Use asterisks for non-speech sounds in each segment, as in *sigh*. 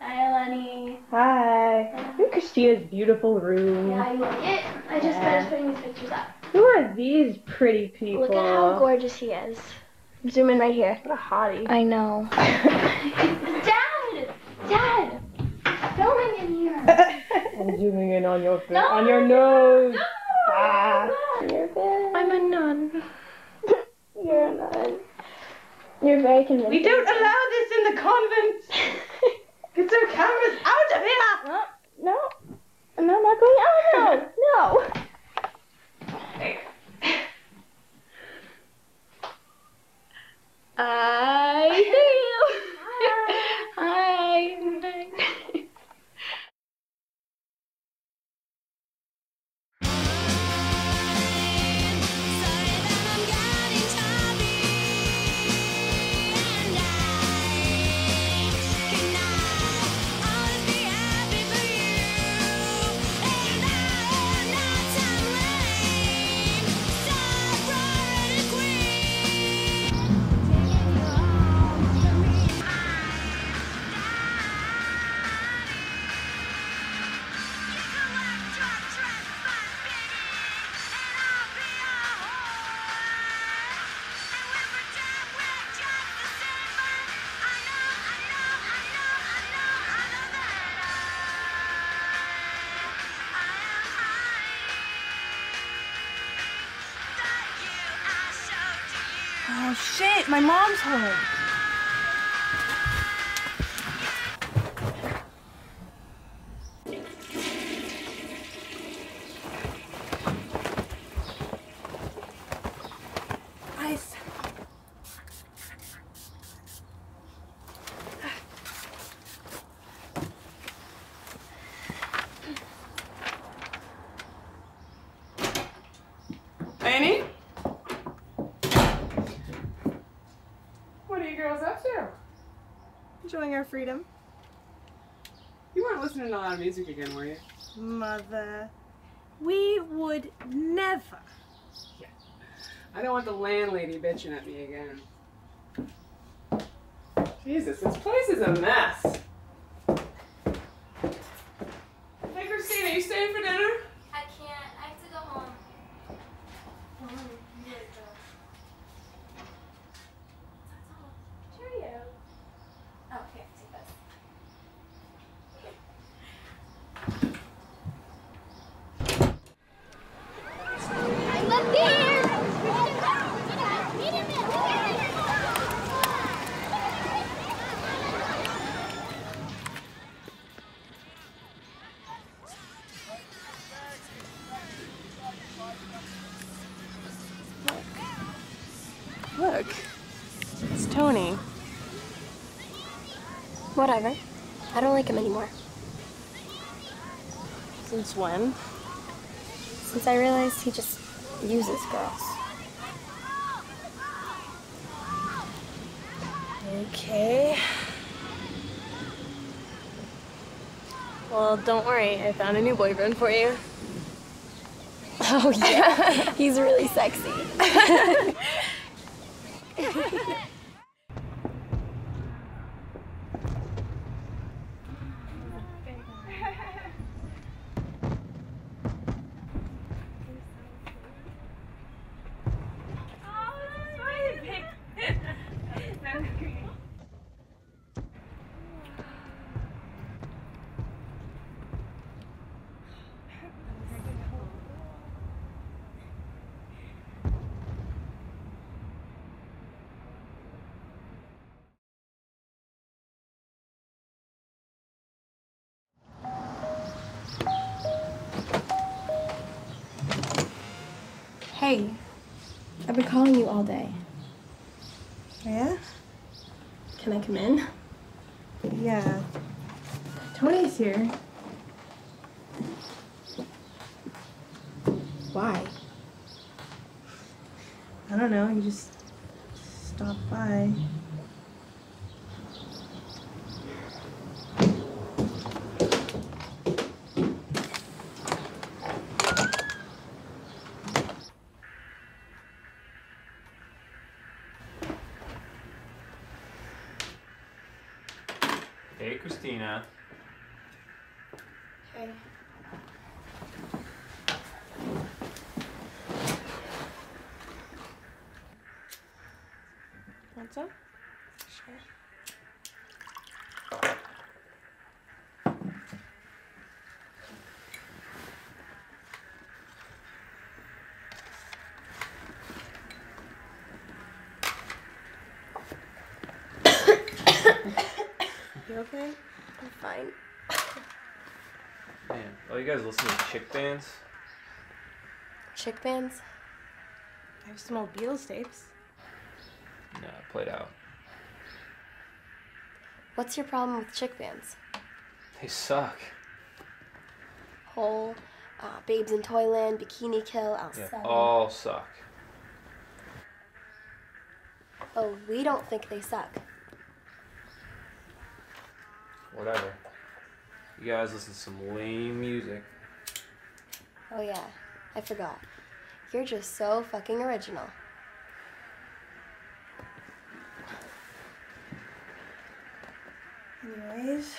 Hi, Lenny. Hi. Look at Christina's beautiful room. Yeah, you like it? I just Yeah. finished putting these pictures up. Who are these pretty people? Look at how gorgeous he is. Zoom in right here. What a hottie. I know. *laughs* Dad! Dad! Filming in here. *laughs* I'm zooming in on your No. on your nose. No! Ah. You're good. I'm a nun. *laughs* You're a nun. You're very convincing. We don't allow this in the convent. Get your cameras out of here. No, no. No, I'm not going out. No. No. I see my mom's home. Ice. Annie? What are you girls up to? Enjoying our freedom. You weren't listening to a lot of music again, were you? Mother. We would never. Yeah. I don't want the landlady bitching at me again. Jesus, this place is a mess. Whatever. I don't like him anymore. Since when? Since I realized he just uses girls. Okay. Well, don't worry. I found a new boyfriend for you. Oh yeah, *laughs* he's really sexy. *laughs* Hey, I've been calling you all day. Oh, yeah? Can I come in? Yeah. Tony's here. Why? I don't know. You just stopped by. Hey, Christina. Hey. Want some? Sure. *coughs* You okay? I'm fine. Man, oh, you guys listen to chick bands? Chick bands? I have some old Beatles tapes. Nah, played out. What's your problem with chick bands? They suck. Hole, uh, Babes in Toyland, Bikini Kill, Yeah, Outside. all suck. Oh, we don't think they suck. Whatever. You guys listen to some lame music. Oh yeah, I forgot. You're just so fucking original. Anyways.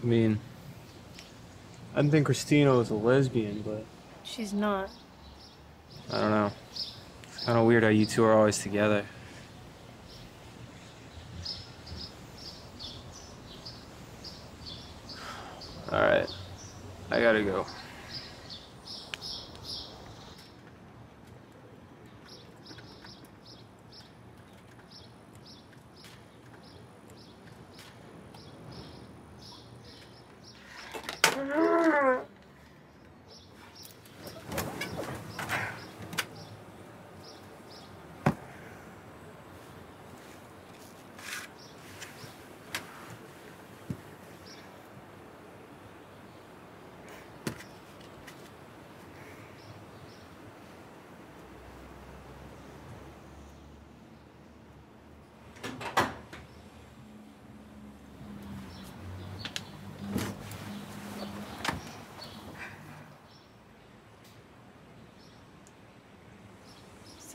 I mean, I didn't think Christina was a lesbian, but She's not. I don't know. Kind of weird how you two are always together. Alright. I gotta go.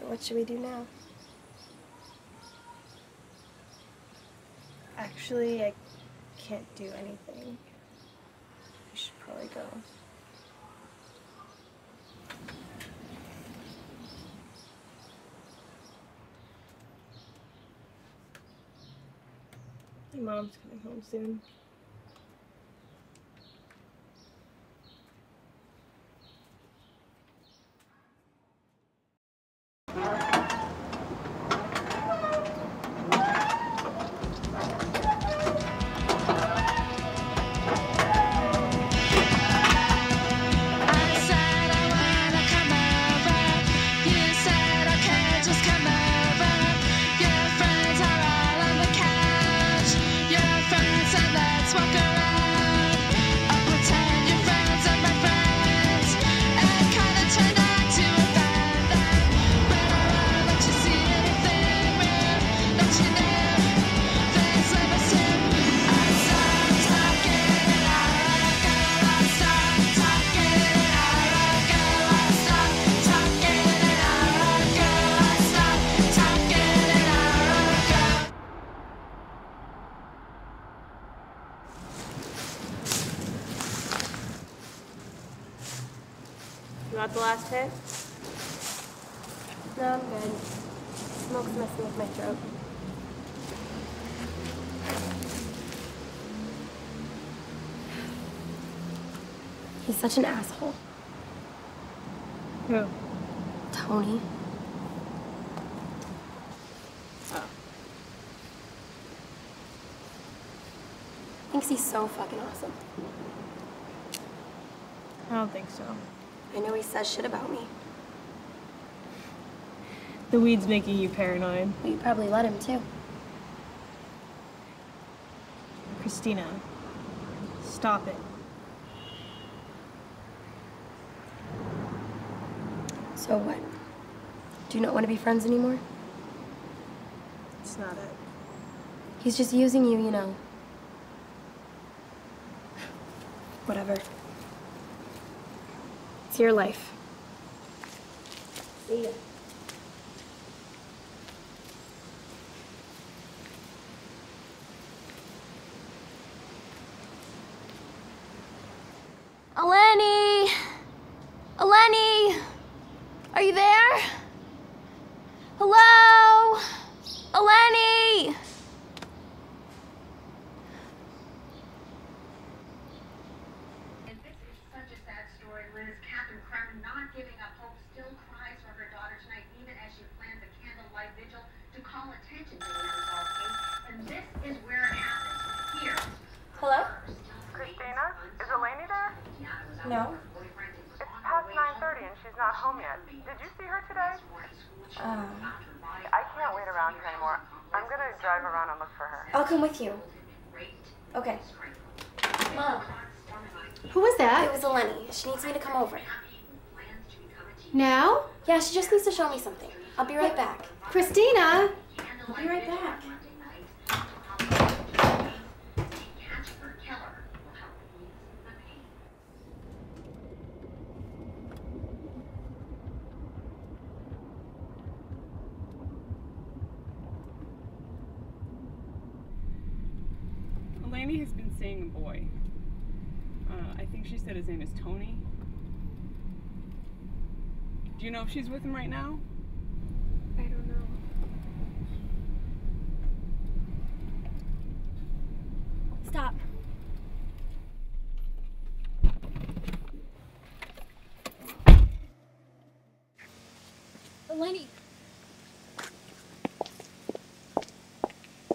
What should we do now? Actually, I can't do anything. I should probably go. Mom's coming home soon. Such an asshole. Who? Tony. Oh. Thinks he's so fucking awesome. I don't think so. I know he says shit about me. The weed's making you paranoid. You probably let him too. Christina, stop it. So what? Do you not want to be friends anymore? It's not it. He's just using you, you know. Whatever. It's your life. See ya. Eleni! You there? Hello? Eleni! And this is such a sad story, Liz. Catherine Kramer not giving up hope, still cries for her daughter tonight, even as she plans a candlelight vigil to call attention to the unsolved case. And this is where it happened. Here. Hello? Christina, is Eleni there? No. It's past 9:30 and she's not home yet. Did you see her today? Um, I can't wait around here anymore. I'm gonna drive around and look for her. I'll come with you. Okay. Mom, Who was that? it was Eleni. She needs me to come over. Now? Yeah, she just needs to show me something. I'll be right back. Christina? I'll be right back. Eleni has been seeing a boy. Uh, I think she said his name is Tony. Do you know if she's with him right now? I don't know. Stop. Eleni,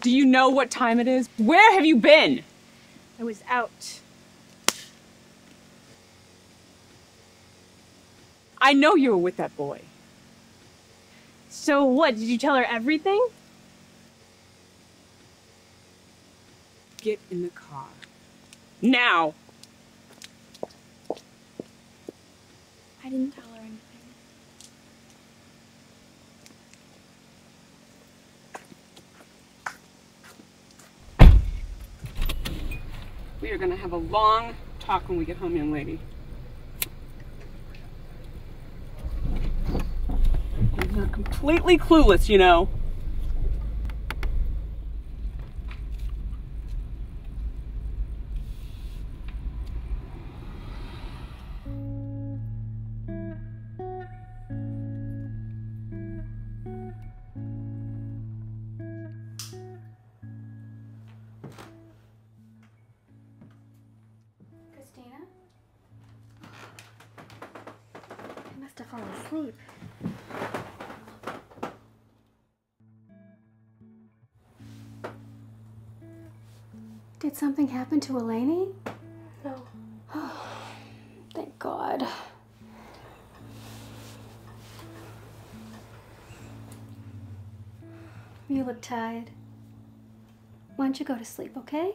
Do you know what time it is? Where have you been? I was out. I know you were with that boy. So what? Did you tell her everything? Get in the car. Now! I didn't tell her We are gonna have a long talk when we get home, young lady. Not completely clueless, you know. Must have fallen asleep. Did something happen to Eleni? no. Oh, *sighs* Thank God. You look tired. Why don't you go to sleep, okay?